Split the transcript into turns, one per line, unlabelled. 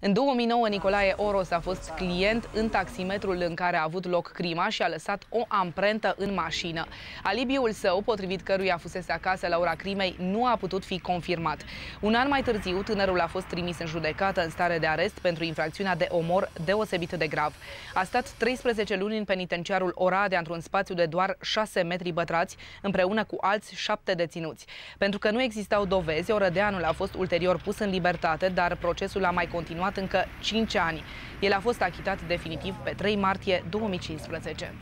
În 2009, Nicolae Oros a fost client în taximetrul în care a avut loc crima și a lăsat o amprentă în mașină. Alibiul său, potrivit căruia fusese acasă la ora crimei, nu a putut fi confirmat. Un an mai târziu, tânărul a fost trimis în judecată în stare de arest pentru infracțiunea de omor deosebit de grav. A stat 13 luni în penitenciarul Oradea într-un spațiu de doar 6 metri bătrați, împreună cu alți șapte deținuți. Pentru că nu existau dovezi, Orădeanul a fost ulterior pus în libertate, dar procesul a mai continuat încă 5 ani. El a fost achitat definitiv pe 3 martie 2015.